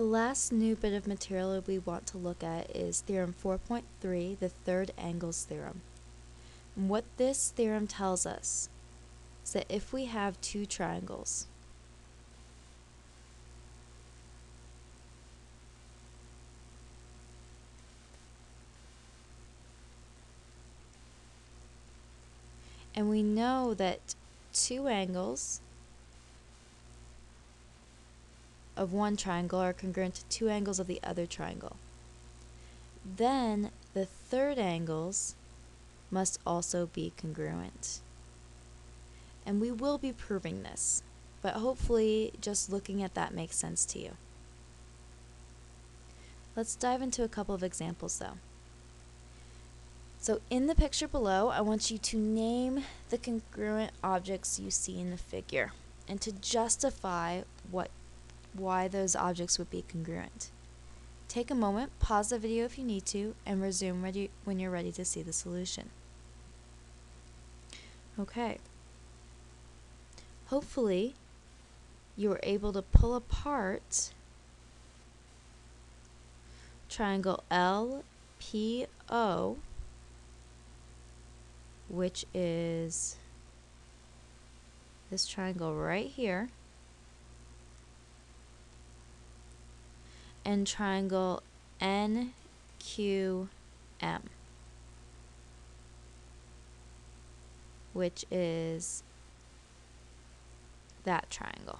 The last new bit of material we want to look at is Theorem 4.3, the third angles theorem. And what this theorem tells us is that if we have two triangles, and we know that two angles of one triangle are congruent to two angles of the other triangle. Then the third angles must also be congruent. And we will be proving this, but hopefully just looking at that makes sense to you. Let's dive into a couple of examples though. So in the picture below, I want you to name the congruent objects you see in the figure and to justify what why those objects would be congruent. Take a moment, pause the video if you need to, and resume ready when you're ready to see the solution. Okay. Hopefully, you were able to pull apart triangle LPO, which is this triangle right here. And triangle NQM, which is that triangle.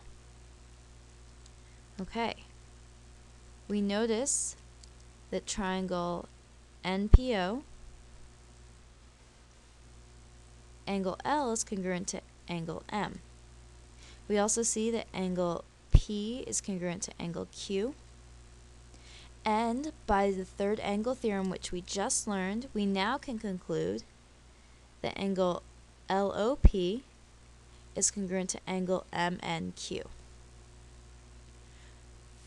Okay, we notice that triangle NPO, angle L is congruent to angle M. We also see that angle P is congruent to angle Q. And by the third angle theorem, which we just learned, we now can conclude that angle LOP is congruent to angle MNQ.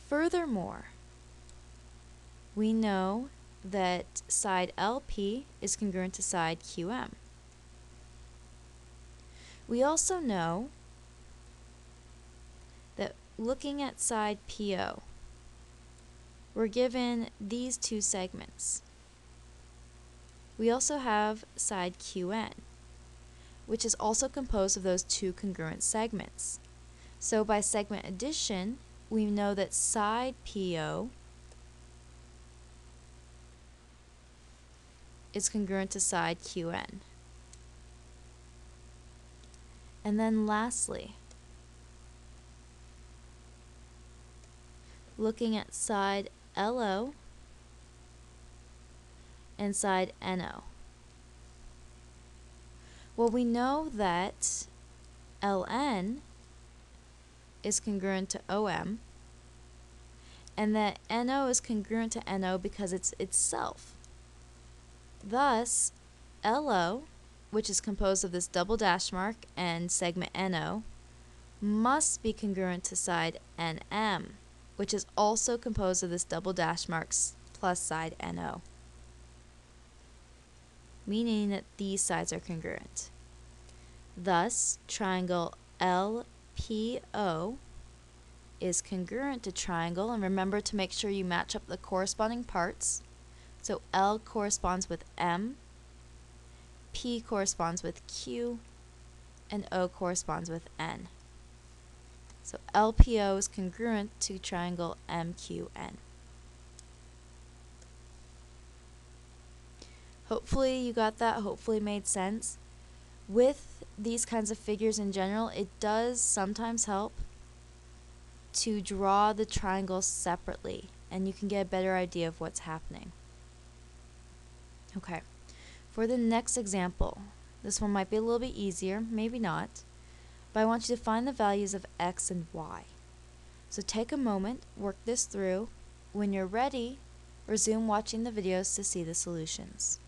Furthermore, we know that side LP is congruent to side QM. We also know that looking at side PO, we're given these two segments. We also have side QN, which is also composed of those two congruent segments. So by segment addition, we know that side PO is congruent to side QN. And then lastly, looking at side LO inside NO. Well, we know that LN is congruent to OM and that NO is congruent to NO because it's itself. Thus, LO, which is composed of this double dash mark and segment NO, must be congruent to side NM which is also composed of this double dash marks plus side NO, meaning that these sides are congruent. Thus, triangle LPO is congruent to triangle, and remember to make sure you match up the corresponding parts. So L corresponds with M, P corresponds with Q, and O corresponds with N. So LPO is congruent to triangle MQN. Hopefully you got that, hopefully made sense. With these kinds of figures in general, it does sometimes help to draw the triangles separately and you can get a better idea of what's happening. Okay, for the next example, this one might be a little bit easier, maybe not but I want you to find the values of x and y. So take a moment, work this through. When you're ready, resume watching the videos to see the solutions.